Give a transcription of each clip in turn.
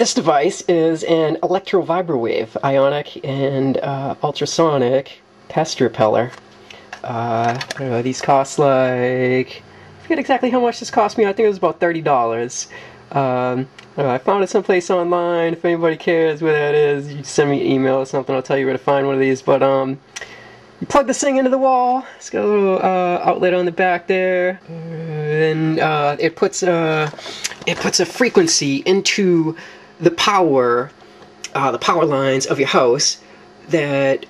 This device is an electro vibrawave, ionic and uh, ultrasonic pest repeller. Uh, I don't know, these cost like, I forget exactly how much this cost me, I think it was about $30. Um, I, found it someplace online, if anybody cares where that is, you send me an email or something, I'll tell you where to find one of these, but um, you plug this thing into the wall. It's got a little uh, outlet on the back there, and uh, it puts a it puts a frequency into the power, uh, the power lines of your house that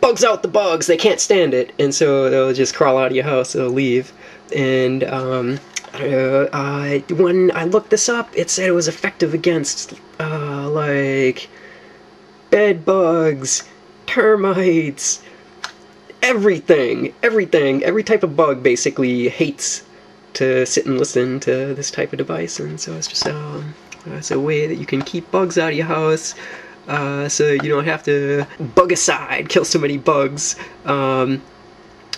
bugs out the bugs. They can't stand it, and so they'll just crawl out of your house. They'll leave, and um, uh, when I looked this up, it said it was effective against uh, like bed bugs termites, everything, everything, every type of bug basically hates to sit and listen to this type of device, and so it's just um, it's a way that you can keep bugs out of your house. Uh, so you don't have to bugicide, kill so many bugs. Um,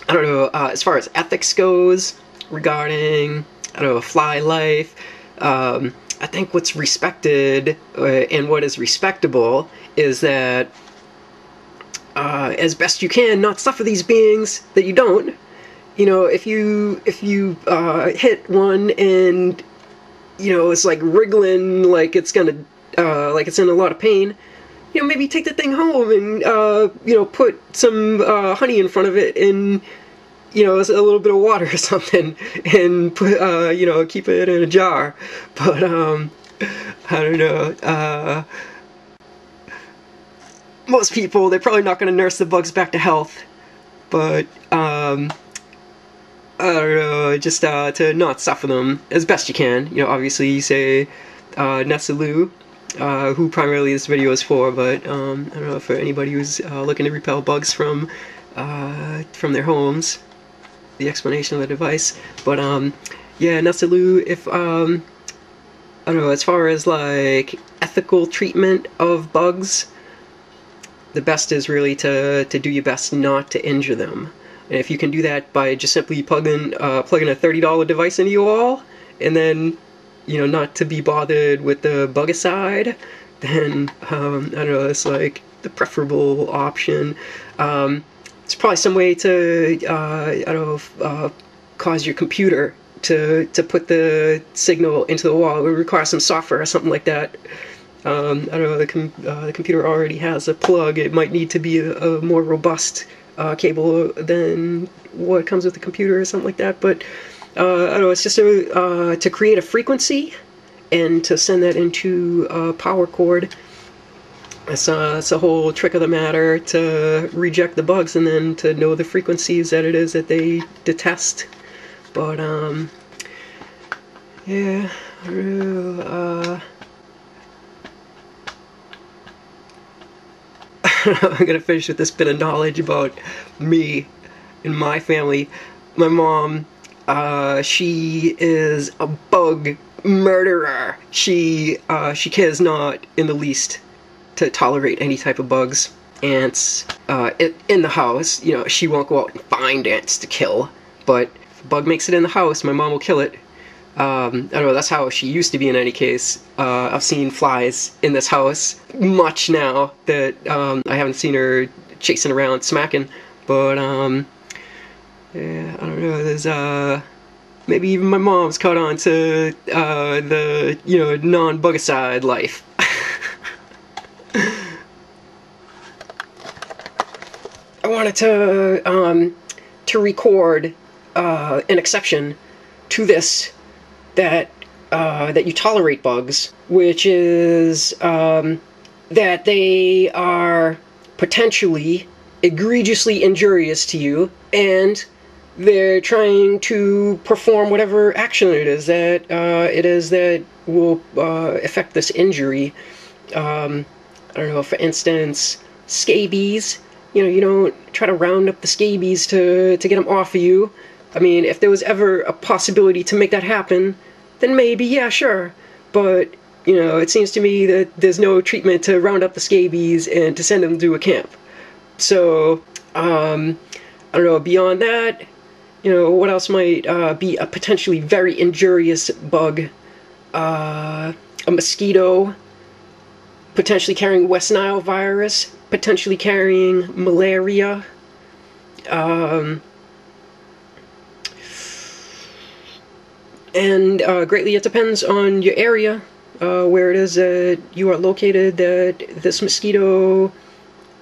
I don't know, uh, as far as ethics goes regarding, I don't know, fly life, um, I think what's respected uh, and what is respectable is that uh, as best you can, not suffer these beings that you don't. You know, if you if you uh, hit one and you know it's like wriggling, like it's gonna uh, like it's in a lot of pain, you know maybe take the thing home and uh, you know put some uh, honey in front of it and you know a little bit of water or something and put uh, you know keep it in a jar. But um, I don't know most people, they're probably not going to nurse the bugs back to health. But, um, I just uh, to not suffer them as best you can. You know, obviously, you say uh, Nessa Lou, uh, who primarily this video is for, but um, I don't know, for anybody who's uh, looking to repel bugs from uh, from their homes, the explanation of the device. But, um, yeah, Nessa Lou, if, um, I don't know, as far as like ethical treatment of bugs, the best is really to, to do your best not to injure them. And if you can do that by just simply plugging uh, plugging a thirty dollar device into your wall, and then you know not to be bothered with the bugicide, then um, I don't know. It's like the preferable option. Um, it's probably some way to uh, I don't know uh, cause your computer to to put the signal into the wall. It would require some software or something like that. Um, I don't know, the, com uh, the, computer already has a plug. It might need to be a, a more robust uh, cable than what comes with the computer or something like that. But uh, I don't know, it's just a, uh, to create a frequency and to send that into a power cord. That's, uh, that's the whole trick of the matter to reject the bugs and then to know the frequencies that it is that they detest. But, um, yeah, uh, I'm gonna finish with this bit of knowledge about me and my family. My mom, uh, she is a bug murderer. She uh, she cares not in the least to tolerate any type of bugs, ants uh, in the house. You know, she won't go out and find ants to kill, but if a bug makes it in the house, my mom will kill it um, I don't know, that's how she used to be in any case. Uh, I've seen flies in this house much now that um, I haven't seen her chasing around smacking. But, um, yeah, I don't know, there's, uh, maybe even my mom's caught on to uh, the, you know, non-bugicide life. I wanted to, um, to record uh, an exception to this that uh, that you tolerate bugs, which is um, that they are potentially egregiously injurious to you, and they're trying to perform whatever action it is that uh, it is that will uh, affect this injury. Um, I don't know, for instance, scabies. You know, you don't try to round up the scabies to, to get them off of you. I mean, if there was ever a possibility to make that happen, then maybe, yeah, sure. But, you know, it seems to me that there's no treatment to round up the scabies and to send them to a camp. So, um, I don't know, beyond that, you know, what else might uh, be a potentially very injurious bug? Uh, a mosquito potentially carrying West Nile virus, potentially carrying malaria. Um, and uh, greatly it depends on your area, uh, where it is that you are located, that this mosquito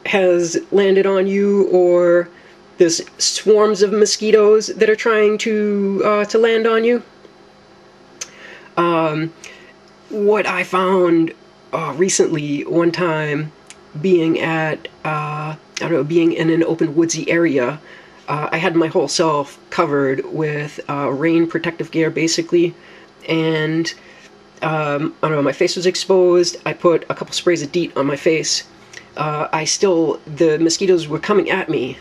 has landed on you, or there's swarms of mosquitoes that are trying to uh, to land on you. Um, what I found uh, recently, one time, being at uh, I don't know, being in an open woodsy area, uh, I had my whole self covered with uh, rain protective gear, basically, and um, I don't know, my face was exposed. I put a couple sprays of DEET on my face. Uh, I still, the mosquitoes were coming at me,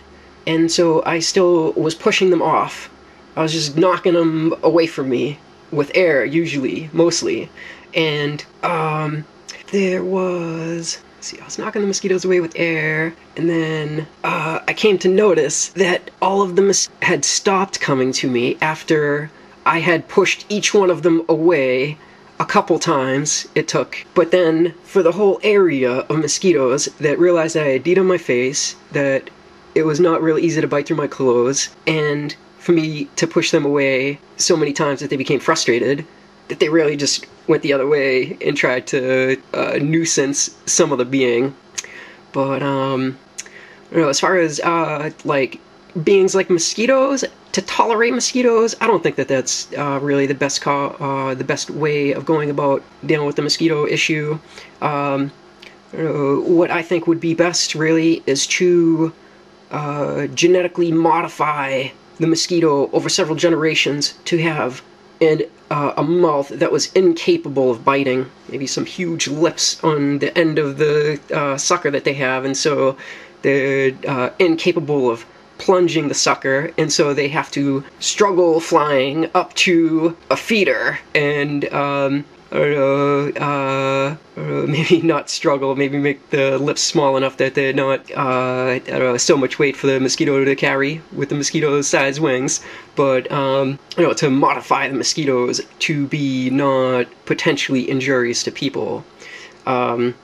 and so I still was pushing them off. I was just knocking them away from me with air, usually, mostly, and um, there was see, I was knocking the mosquitoes away with air, and then uh, I came to notice that all of them had stopped coming to me after I had pushed each one of them away a couple times it took. But then for the whole area of mosquitoes that realized that I had DEET on my face, that it was not really easy to bite through my clothes, and for me to push them away so many times that they became frustrated, that they really just went the other way and tried to uh, nuisance some other being. But um, you know, as far as uh, like beings like mosquitoes, to tolerate mosquitoes, I don't think that that's uh, really the best co- uh, the best way of going about dealing with the mosquito issue. Um, what I think would be best really is to uh, genetically modify the mosquito over several generations to have and uh, a mouth that was incapable of biting. Maybe some huge lips on the end of the uh, sucker that they have, and so they're uh, incapable of plunging the sucker, and so they have to struggle flying up to a feeder and um, or uh, or maybe not struggle, maybe make the lips small enough that they're not uh, know, so much weight for the mosquito to carry with the mosquito's size wings, but um, you know to modify the mosquitoes to be not potentially injurious to people. Um,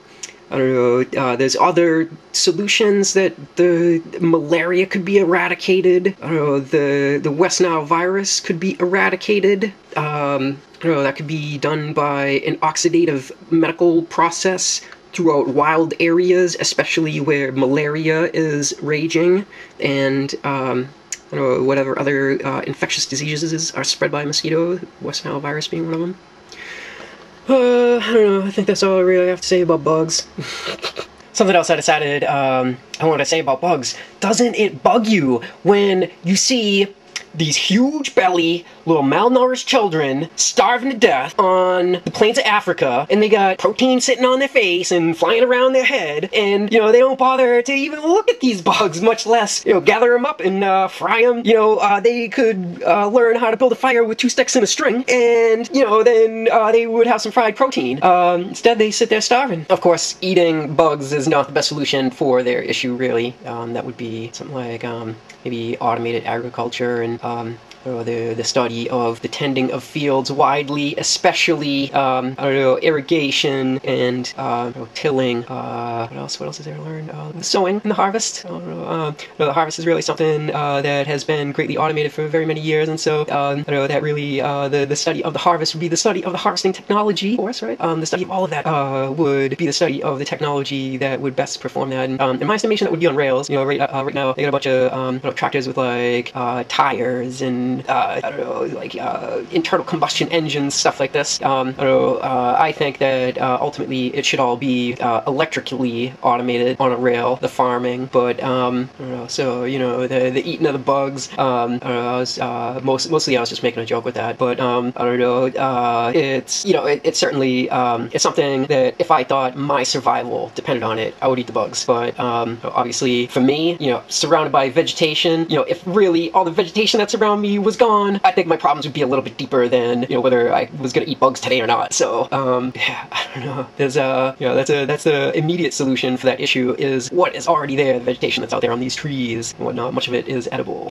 I don't know. Uh, there's other solutions that the malaria could be eradicated. I don't know. The the West Nile virus could be eradicated. Um, I don't know. That could be done by an oxidative medical process throughout wild areas, especially where malaria is raging, and um, I don't know whatever other uh, infectious diseases are spread by mosquito. West Nile virus being one of them. Uh, I don't know. I think that's all I really have to say about bugs. Something else I decided um, I want to say about bugs. Doesn't it bug you when you see these huge belly, little malnourished children starving to death on the plains of Africa, and they got protein sitting on their face and flying around their head, and you know they don't bother to even look at these bugs, much less you know gather them up and uh, fry them. You know uh, they could uh, learn how to build a fire with two sticks and a string, and you know then uh, they would have some fried protein. Um, instead, they sit there starving. Of course, eating bugs is not the best solution for their issue. Really, um, that would be something like um, maybe automated agriculture and um, or the, the study of the tending of fields widely, especially um, I don't know irrigation and uh, know, tilling. Uh, what else? What else is there to learn? Uh, sowing and the harvest. Uh, know, the harvest is really something uh, that has been greatly automated for very many years, and so um, I know that really uh, the the study of the harvest would be the study of the harvesting technology, of course, right? Um, the study of all of that would be the study of the technology that would best perform that. And, um, in my estimation, that would be on rails. You know, right right now they got a bunch of um, know, tractors with like tires and uh, I don't know, like uh, internal combustion engines, stuff like this. Um, I know. Uh, I think that uh, ultimately it should all be uh, electrically automated on a rail, the farming. But um, I don't know. So you know, the the eating of the bugs. Um, I know. I was most mostly I was just making a joke with that. But um, I don't know. it's you know, it, it's certainly um, it's something that if I thought my survival depended on it, I would eat the bugs. But um, obviously, for me, you know, surrounded by vegetation, you know, if really all the vegetation that's around me was gone, I think my problems would be a little bit deeper than you know whether I was gonna eat bugs today or not. So um, yeah, I don't know. There's a you know that's a that's the immediate solution for that issue is what is already there, the vegetation that's out there on these trees and whatnot. Much of it is edible.